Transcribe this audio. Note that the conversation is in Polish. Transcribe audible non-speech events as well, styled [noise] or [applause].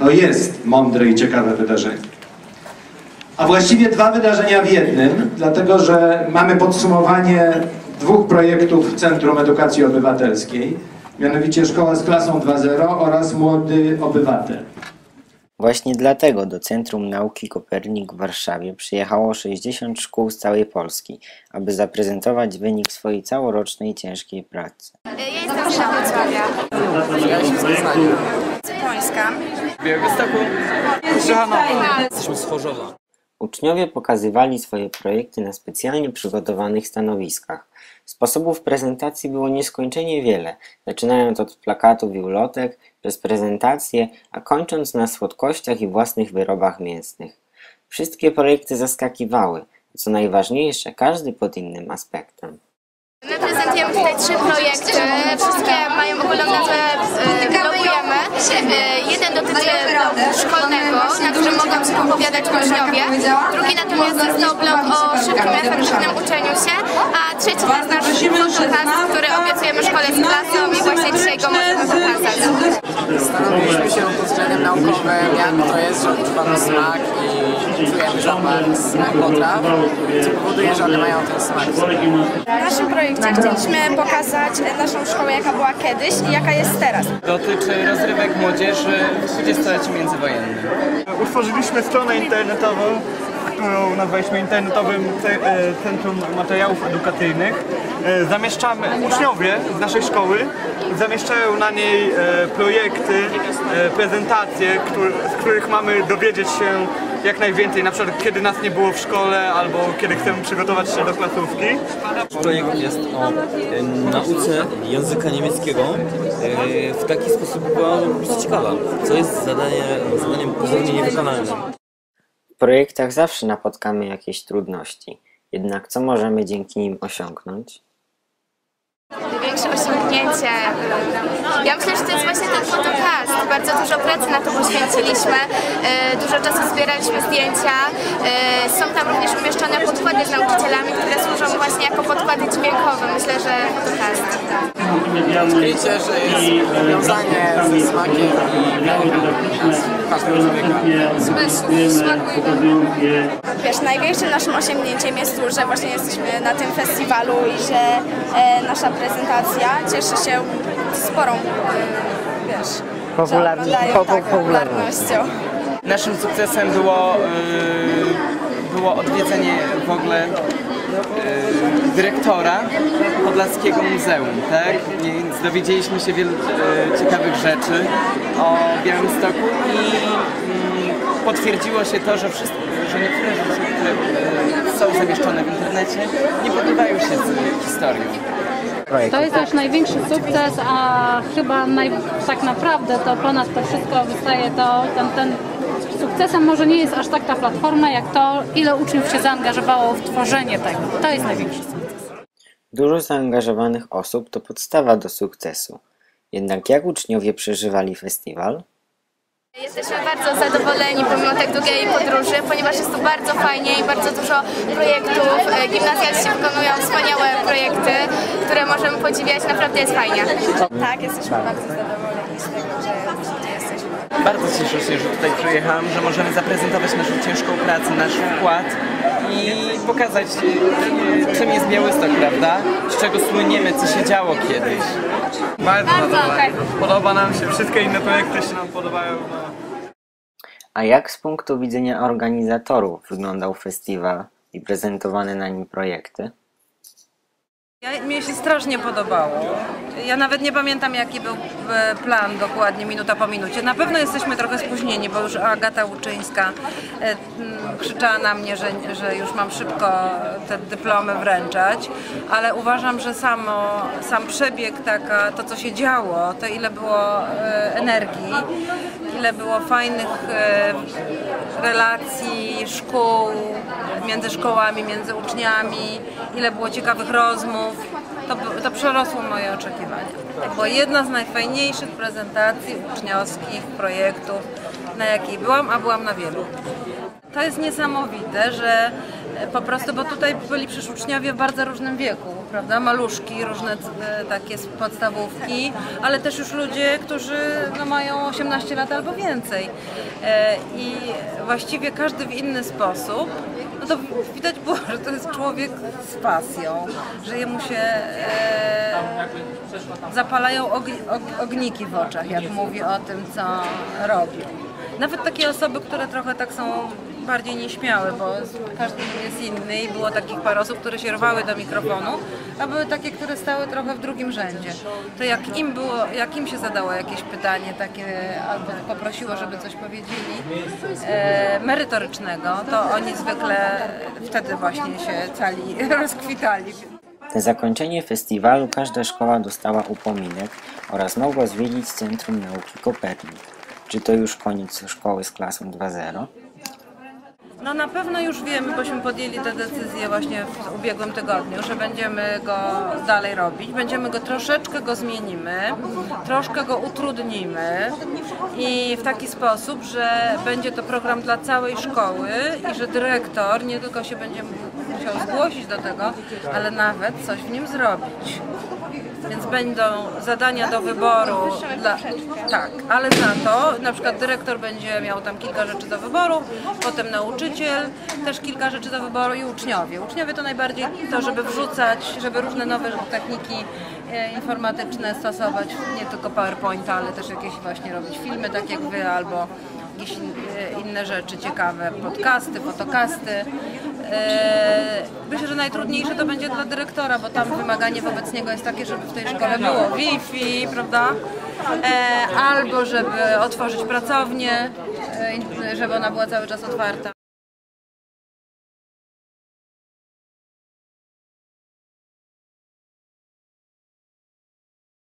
To jest mądre i ciekawe wydarzenie. A właściwie dwa wydarzenia w jednym, dlatego że mamy podsumowanie dwóch projektów Centrum Edukacji Obywatelskiej, mianowicie Szkoła z klasą 2.0 oraz Młody Obywatel. Właśnie dlatego do Centrum Nauki Kopernik w Warszawie przyjechało 60 szkół z całej Polski, aby zaprezentować wynik swojej całorocznej ciężkiej pracy. Ja jestem z Wrocławia. Ja jestem z. Białegostoku. Jesteśmy z Chorzowa. Uczniowie pokazywali swoje projekty na specjalnie przygotowanych stanowiskach. Sposobów prezentacji było nieskończenie wiele, zaczynając od plakatów i ulotek, przez prezentacje, a kończąc na słodkościach i własnych wyrobach mięsnych. Wszystkie projekty zaskakiwały, co najważniejsze, każdy pod innym aspektem. My prezentujemy tutaj trzy projekty. Wszystkie mają ogólną nazwę. E, Jeden dotyczy blogu szkolnego, na którym mogą się opowiadać uczniowie. Drugi natomiast jest to blog o szybkim, efektywnym uczeniu się. A trzeci to jest nasz fotokast, który obiecujemy szkole z klasą i właśnie dzisiaj go możemy pokazać. Stanowiliśmy się pod względem naukowym, jak to jest, że odczuwamy smak i czujemy zapach z potraw, co powoduje, że one mają ten smak. W naszym projekcie chcieliśmy pokazać naszą szkołę, jaka była kiedyś i jaka jest teraz. dotyczy rozrywek młodzieży w 20-leciu międzywojennym. Utworzyliśmy stronę internetową, którą nazwaliśmy internetowym e, Centrum Materiałów Edukacyjnych. E, Zamieszczamy, uczniowie z naszej szkoły zamieszczają na niej e, projekty, prezentacje, z których mamy dowiedzieć się jak najwięcej, na przykład kiedy nas nie było w szkole albo kiedy chcemy przygotować się do klasówki. Projekt jest o e, nauce języka niemieckiego e, w taki sposób była prostu ciekawa, co jest zadanie, zadaniem pozornie niewykonalnym. W projektach zawsze napotkamy jakieś trudności, jednak co możemy dzięki nim osiągnąć? Największe osiągnięcie. Ja myślę, że to jest właśnie ten fotokast. Bardzo dużo pracy na to poświęciliśmy. y, Dużo czasu zbieraliśmy zdjęcia. y, Są tam również umieszczone podkłady z nauczycielami, które służą właśnie jako podkłady dźwiękowe. Myślę, że fotokast. Wiecie, że jest powiązanie ze smakiem i każdego człowieka. Wiesz, największym naszym osiągnięciem jest to, że właśnie jesteśmy na tym festiwalu i że e, nasza prezentacja cieszy się sporą, e, wiesz, tak, popularnością. Naszym sukcesem było, yy, było odwiedzenie w ogóle dyrektora Podlaskiego Muzeum, tak? Więc dowiedzieliśmy się wielu yy, ciekawych rzeczy o Białymstoku i mm, potwierdziło się to, że, wszystko, że niektóre rzeczy, które yy, są zamieszczone w internecie, nie pokrywają się z historią. To jest nasz największy sukces, a chyba naj, tak naprawdę to ponad to wszystko wystaje to, ten, ten sukcesem może nie jest aż tak ta platforma, jak to, ile uczniów się zaangażowało w tworzenie tego. To jest największy sukces. Dużo zaangażowanych osób to podstawa do sukcesu. Jednak jak uczniowie przeżywali festiwal? Jesteśmy bardzo zadowoleni pomimo tak długiej podróży, ponieważ jest tu bardzo fajnie i bardzo dużo projektów. E, Gimnazjalści wykonują wspaniałe projekty, które możemy podziwiać. Naprawdę jest fajnie. Tak, jesteśmy bardzo zadowoleni z tego, że. Bardzo cieszę się, że tutaj przyjechałem, że możemy zaprezentować naszą ciężką pracę, nasz wkład i pokazać, e, czym jest Białystok, prawda? Z czego słyniemy, co się działo kiedyś. Bardzo, zadowoleni. Podoba nam się, wszystkie inne projekty się nam podobają. No. A jak z punktu widzenia organizatorów wyglądał festiwal i prezentowane na nim projekty? Ja, mnie się strasznie podobało. Ja nawet nie pamiętam jaki był e, plan dokładnie, minuta po minucie. Na pewno jesteśmy trochę spóźnieni, bo już Agata Łuczyńska e, krzyczała na mnie, że, że już mam szybko te dyplomy wręczać, ale uważam, że samo, sam przebieg, taka, to co się działo, to ile było e, energii, ile było fajnych relacji, szkół, między szkołami, między uczniami, ile było ciekawych rozmów. to, to przerosło moje oczekiwania. To była jedna z najfajniejszych prezentacji uczniowskich projektów, na jakiej byłam, a byłam na wielu. To jest niesamowite, że po prostu, bo tutaj byli przecież uczniowie w bardzo różnym wieku, prawda? Maluszki, różne e, takie podstawówki, ale też już ludzie, którzy no, mają 18 lat albo więcej. E, I właściwie każdy w inny sposób. No to widać było, że to jest człowiek z pasją, że jemu się e, zapalają ogni- og- ogniki w oczach, jak mówi o tym, co robił. Nawet takie osoby, które trochę tak są bardziej nieśmiałe, bo każdy jest inny i było takich parę osób, które się rwały do mikrofonu, a były takie, które stały trochę w drugim rzędzie. To jak im było, jak im się zadało jakieś pytanie takie, albo poprosiło, żeby coś powiedzieli e, merytorycznego, to oni zwykle wtedy właśnie się cali [laughs] rozkwitali. Na zakończenie festiwalu każda szkoła dostała upominek oraz mogła zwiedzić Centrum Nauki Kopernik. Czy to już koniec szkoły z klasą 2.0? No na pewno już wiemy, bośmy podjęli tę decyzję właśnie w ubiegłym tygodniu, że będziemy go dalej robić. Będziemy go troszeczkę go zmienimy, troszkę go utrudnimy i w taki sposób, że będzie to program dla całej szkoły i że dyrektor nie tylko się będzie musiał zgłosić do tego, ale nawet coś w nim zrobić. Więc będą zadania do wyboru. Dla, tak, ale za to na przykład dyrektor będzie miał tam kilka rzeczy do wyboru, potem nauczyciel też kilka rzeczy do wyboru i uczniowie. Uczniowie to najbardziej to, żeby wrzucać, żeby różne nowe techniki e, informatyczne stosować, nie tylko PowerPointa, ale też jakieś właśnie robić filmy, tak jak wy, albo jakieś e, inne rzeczy ciekawe, podcasty, fotokasty. E, Myślę, że najtrudniejsze to będzie dla dyrektora, bo tam wymaganie wobec niego jest takie, żeby w tej szkole było Wi-Fi, prawda? E, Albo żeby otworzyć pracownię, e, żeby ona była cały czas otwarta.